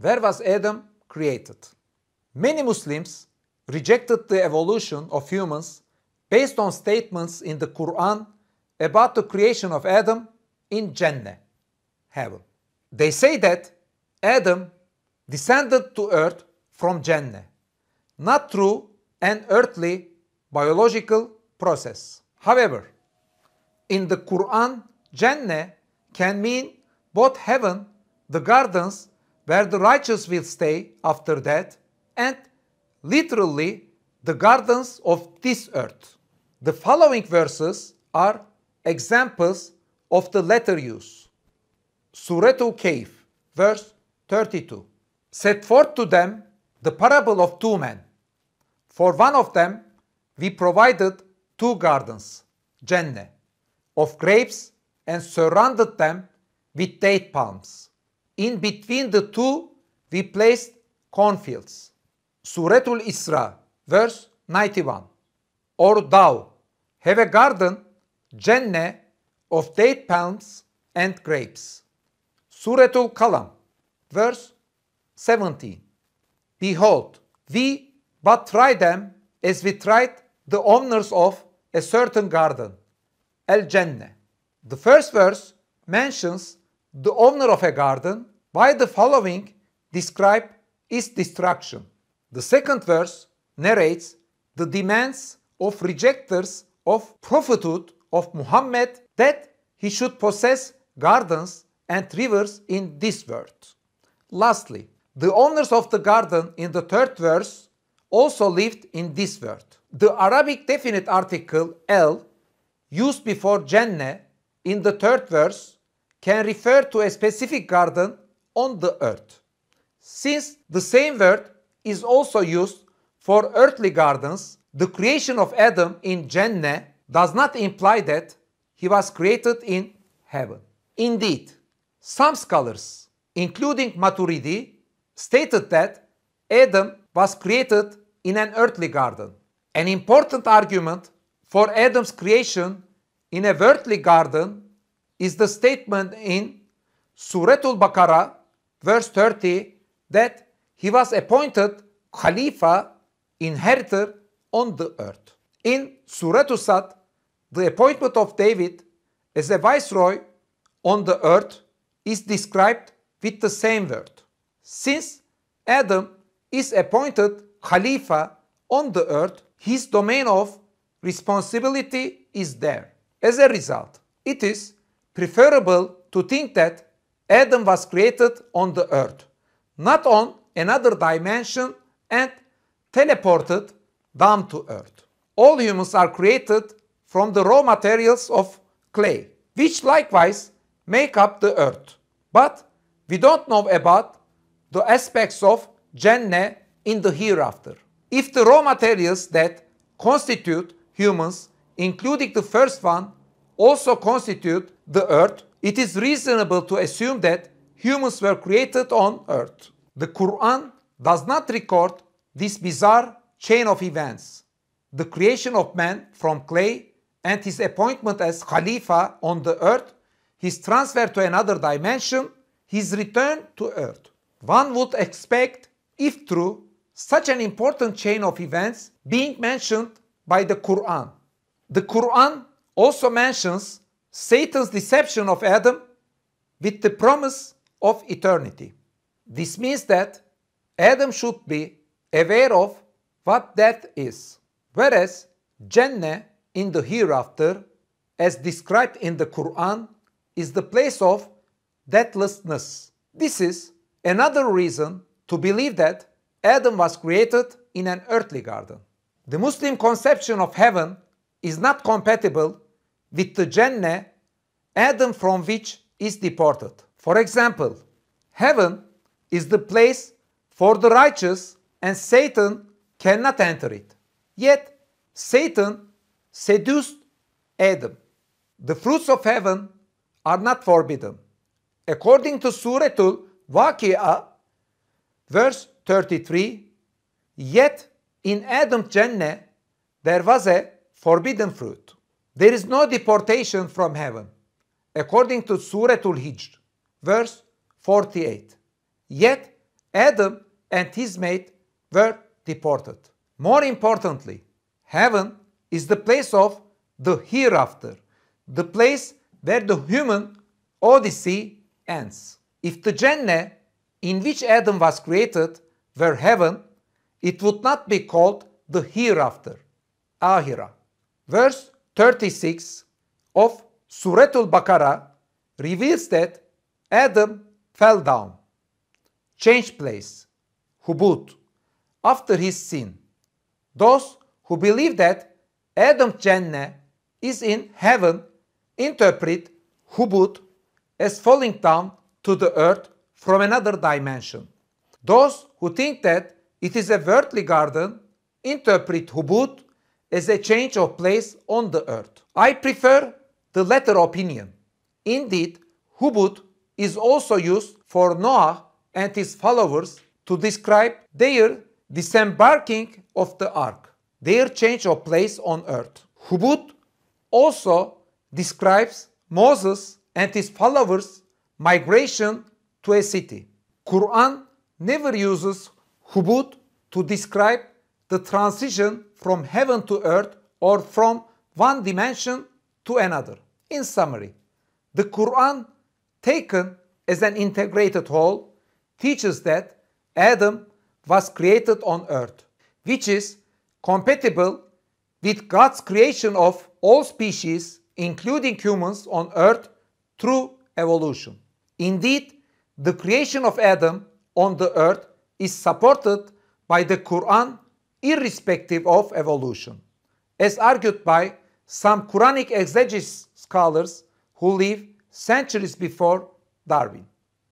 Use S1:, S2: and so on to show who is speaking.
S1: Where was Adam created? Many Muslims rejected the evolution of humans based on statements in the Quran about the creation of Adam in Jannah, heaven. They say that Adam descended to earth from Jannah, not through an earthly biological process. However, in the Quran, Jannah can mean both heaven, the gardens where the righteous will stay after death, and literally the gardens of this earth. The following verses are examples of the latter use. Suratul Kahf, verse 32. Set forth to them the parable of two men. For one of them we provided two gardens, Jannah, of grapes and surrounded them with date palms. In between the two we placed cornfields. Suratul Isra, verse 91. Or thou have a garden, Jannah, of date palms and grapes. Suratul Kalam, verse 17. Behold, we but try them as we tried the owners of a certain garden, Al Jannah. The first verse mentions the owner of a garden, while the following describe its destruction. The second verse narrates the demands of rejectors of prophethood of Muhammad that he should possess gardens and rivers in this world. Lastly, the owners of the garden in the third verse also lived in this world. The Arabic definite article el used before Jannah in the third verse can refer to a specific garden on the earth. Since the same word is also used for earthly gardens, the creation of Adam in Jannah does not imply that he was created in heaven. Indeed, some scholars, including Maturidi, stated that Adam was created in an earthly garden. An important argument for Adam's creation in a earthly garden is the statement in Suratul Baqarah, verse 30, that he was appointed Khalifa, inheritor on the earth. In Suratul Sad, the appointment of David as a viceroy on the earth is described with the same word. Since Adam is appointed Khalifa on the earth, his domain of responsibility is there. As a result, it is preferable to think that Adam was created on the earth, not on another dimension and teleported down to earth. All humans are created from the raw materials of clay, which likewise make up the earth. But we don't know about the aspects of Jannah in the hereafter. If the raw materials that constitute humans, including the first one, also constitute the earth, it is reasonable to assume that humans were created on earth. The Quran does not record this bizarre chain of events. The creation of man from clay and his appointment as Khalifa on the earth, his transfer to another dimension, his return to earth. One would expect, if true, such an important chain of events being mentioned by the Quran. The Quran also mentions Satan's deception of Adam with the promise of eternity. This means that Adam should be aware of what death is, whereas Jannah in the hereafter, as described in the Quran, is the place of deathlessness. This is another reason to believe that Adam was created in an earthly garden. The Muslim conception of heaven is not compatible with the Jannah, Adam from which is deported. For example, heaven is the place for the righteous and Satan cannot enter it. Yet, Satan seduced Adam. The fruits of heaven are not forbidden. According to Suratul Waqi'ah, verse 33, yet in Adam's Jannah there was a forbidden fruit. There is no deportation from heaven. According to Suratul Hijr, verse 48. Yet Adam and his mate were deported. More importantly, heaven is the place of the hereafter, the place where the human odyssey ends. If the Jannah in which Adam was created were heaven, it would not be called the hereafter, Ahira. Verse 36 of Suratul Baqarah reveals that Adam fell down, changed place, hubut, after his sin. Those who believe that Adam's Jannah is in heaven interpret hubut as falling down to the earth from another dimension. Those who think that it is a worldly garden interpret hubut as a change of place on the earth. I prefer the latter opinion. Indeed, hubut is also used for Noah and his followers to describe their disembarking of the ark, their change of place on earth. Hubut also describes Moses and his followers' migration to a city. Quran never uses hubut to describe the transition from heaven to earth or from one dimension to another. In summary, the Quran, taken as an integrated whole, teaches that Adam was created on earth, which is compatible with God's creation of all species, including humans, on earth through evolution. Indeed, the creation of Adam on the earth is supported by the Quran irrespective of evolution, as argued by some Quranic exegesis scholars who live centuries before Darwin.